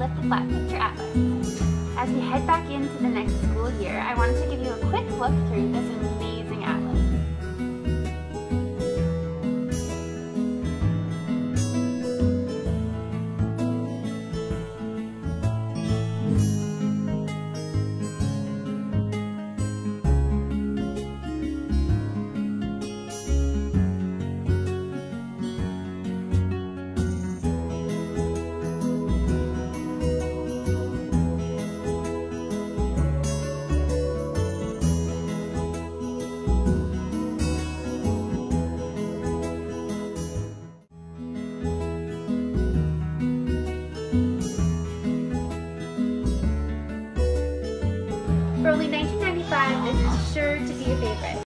Lift the Flap Atlas. As we head back into the next school year, I wanted to give you a quick look through this For only this is